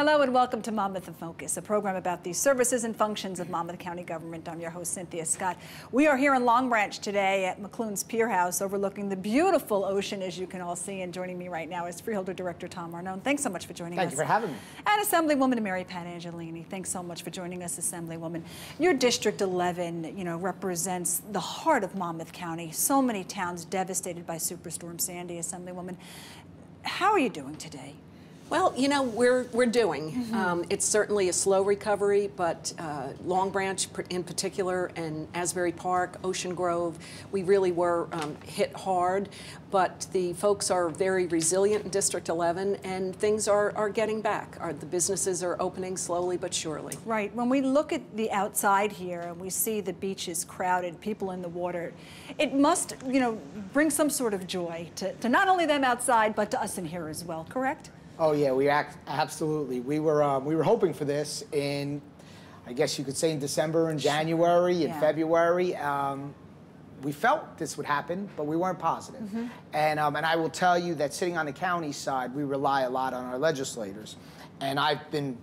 Hello and welcome to Monmouth in Focus, a program about the services and functions of Monmouth County government. I'm your host, Cynthia Scott. We are here in Long Branch today at McLoone's Pier House overlooking the beautiful ocean, as you can all see. And joining me right now is Freeholder Director Tom Arnone. Thanks so much for joining Thank us. Thank you for having me. And Assemblywoman Mary Pat Angelini. Thanks so much for joining us, Assemblywoman. Your District 11, you know, represents the heart of Monmouth County. So many towns devastated by Superstorm Sandy, Assemblywoman. How are you doing today? Well, you know, we're, we're doing. Mm -hmm. um, it's certainly a slow recovery, but uh, Long Branch in particular and Asbury Park, Ocean Grove, we really were um, hit hard. But the folks are very resilient in District 11 and things are, are getting back. Our, the businesses are opening slowly but surely. Right. When we look at the outside here and we see the beaches crowded, people in the water, it must, you know, bring some sort of joy to, to not only them outside but to us in here as well, correct? Oh yeah, we act absolutely. We were um, we were hoping for this in, I guess you could say in December and January and yeah. February. Um, we felt this would happen, but we weren't positive. Mm -hmm. And um, and I will tell you that sitting on the county side, we rely a lot on our legislators, and I've been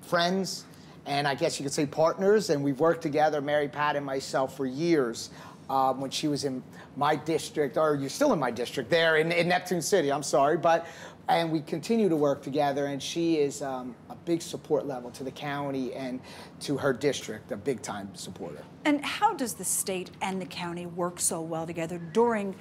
friends, and I guess you could say partners, and we've worked together, Mary Pat and myself, for years. Um, when she was in my district, or you're still in my district there in, in Neptune City, I'm sorry, but and we continue to work together and she is um, a big support level to the county and to her district a big time supporter. And how does the state and the county work so well together during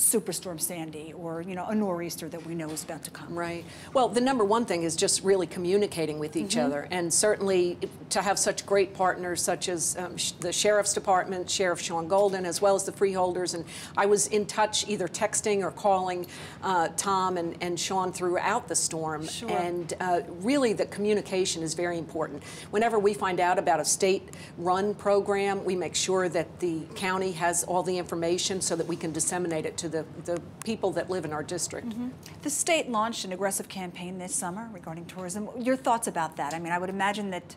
Superstorm Sandy or, you know, a nor'easter that we know is about to come. Right. Well, the number one thing is just really communicating with each mm -hmm. other. And certainly to have such great partners such as um, the Sheriff's Department, Sheriff Shaun Golden, as well as the freeholders. And I was in touch either texting or calling uh, Tom and, and Shaun throughout the storm. Sure. And uh, really the communication is very important. Whenever we find out about a state-run program, we make sure that the county has all the information so that we can disseminate it to the, the people that live in our district. Mm -hmm. The state launched an aggressive campaign this summer regarding tourism. Your thoughts about that? I mean, I would imagine that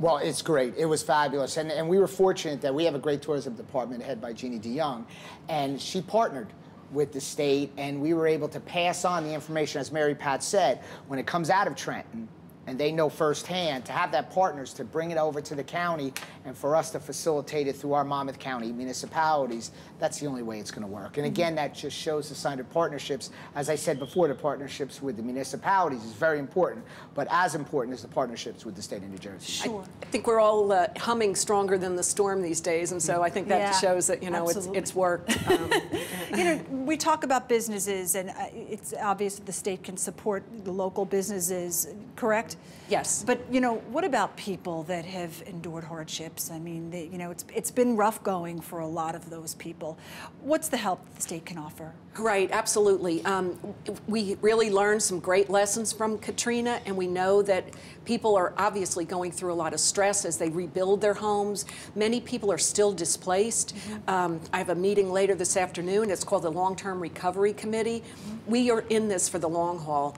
well, it's great. It was fabulous. And, and we were fortunate that we have a great tourism department head by Jeannie DeYoung, and she partnered with the state, and we were able to pass on the information, as Mary Pat said, when it comes out of Trenton, and they know firsthand to have that partners to bring it over to the county and for us to facilitate it through our Monmouth County municipalities, that's the only way it's going to work. And again, that just shows the sign of partnerships. As I said before, the partnerships with the municipalities is very important, but as important is the partnerships with the state of New Jersey. Sure. I, I think we're all uh, humming stronger than the storm these days, and so I think that yeah, shows that, you know, it's, it's worked. Um, you know, we talk about businesses, and uh, it's obvious that the state can support the local businesses, correct? Yes. But, you know, what about people that have endured hardships? I mean, they, you know, it's, it's been rough going for a lot of those people. What's the help the state can offer? Right, absolutely. Um, we really learned some great lessons from Katrina, and we know that people are obviously going through a lot of stress as they rebuild their homes. Many people are still displaced. Mm -hmm. um, I have a meeting later this afternoon. It's called the Long-Term Recovery Committee. Mm -hmm. We are in this for the long haul.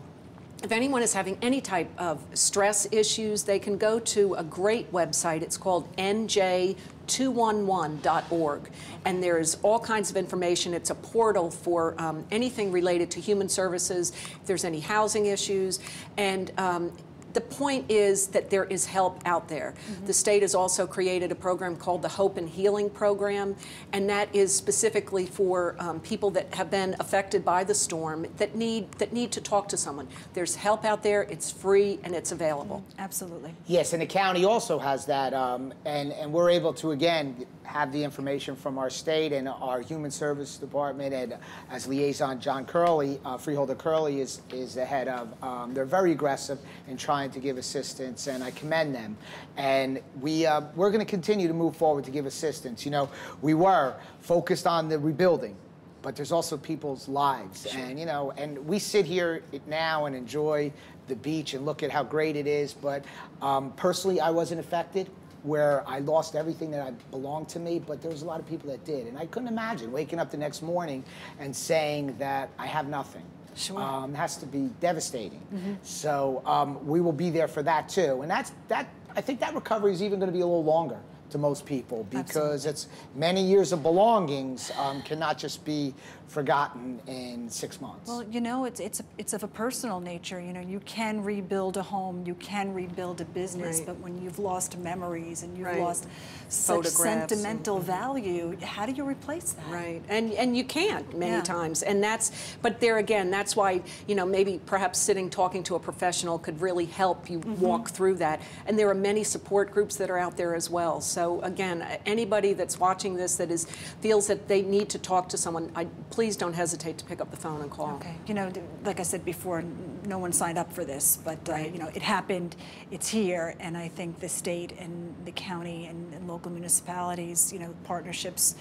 If anyone is having any type of stress issues, they can go to a great website. It's called nj211.org. And there's all kinds of information. It's a portal for um, anything related to human services, if there's any housing issues. And um, the point is that there is help out there. Mm -hmm. The state has also created a program called the Hope and Healing Program, and that is specifically for um, people that have been affected by the storm that need that need to talk to someone. There's help out there. It's free and it's available. Mm -hmm. Absolutely. Yes, and the county also has that, um, and and we're able to again have the information from our state and our Human Service Department, and as liaison John Curley, uh, Freeholder Curley is is the head of. Um, they're very aggressive in trying to give assistance, and I commend them. And we, uh, we're going to continue to move forward to give assistance. You know, we were focused on the rebuilding, but there's also people's lives. Sure. And, you know, and we sit here now and enjoy the beach and look at how great it is. But um, personally, I wasn't affected where I lost everything that I belonged to me, but there was a lot of people that did. And I couldn't imagine waking up the next morning and saying that I have nothing. Sure. Um, has to be devastating. Mm -hmm. So um, we will be there for that too. And that's that. I think that recovery is even going to be a little longer to most people because it's many years of belongings um, cannot just be forgotten in six months. Well, you know, it's it's it's of a personal nature. You know, you can rebuild a home, you can rebuild a business, Right. but when you've lost memories and you've Right. lost such Photographs and- sentimental value, how do you replace that? Right, and and you can't many Yeah. times, and that's. But there again, that's why you know maybe perhaps sitting talking to a professional could really help you Mm-hmm. walk through that. And there are many support groups that are out there as well. So again, anybody that's watching this that is feels that they need to talk to someone, I, please don't hesitate to pick up the phone and call. Okay, you know, like I said before, no one signed up for this, but, uh, Right. you know, it happened, it's here, and I think the state and the county and and local municipalities, you know, partnerships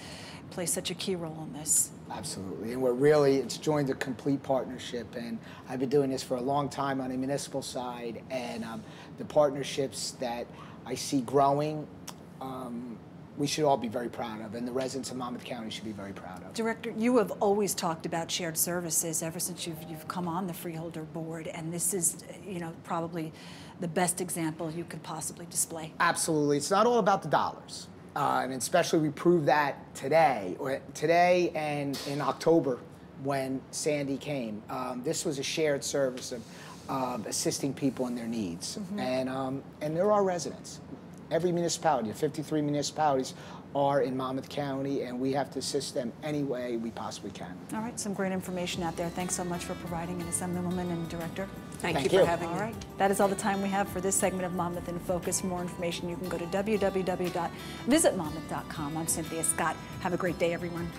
play such a key role in this. Absolutely, and we're really, it's joined a complete partnership, and I've been doing this for a long time on the municipal side, and um, the partnerships that I see growing, um, we should all be very proud of, and the residents of Monmouth County should be very proud of. Director, you have always talked about shared services ever since you've, you've come on the Freeholder Board, and this is, you know, probably the best example you could possibly display. Absolutely. It's not all about the dollars. Uh, and especially we proved that today, or today and in October when Sandy came. Um, this was a shared service of um, assisting people in their needs. And, um, and there are residents. Every municipality, 53 municipalities, are in Monmouth County, and we have to assist them any way we possibly can. All right, some great information out there. Thanks so much for providing it, Assemblywoman and Director. Thank, Thank you, you. for having All me. All right, that is all the time we have for this segment of Monmouth in Focus. For more information, you can go to www.visitmonmouth.com. I'm Cynthia Scott. Have a great day, everyone.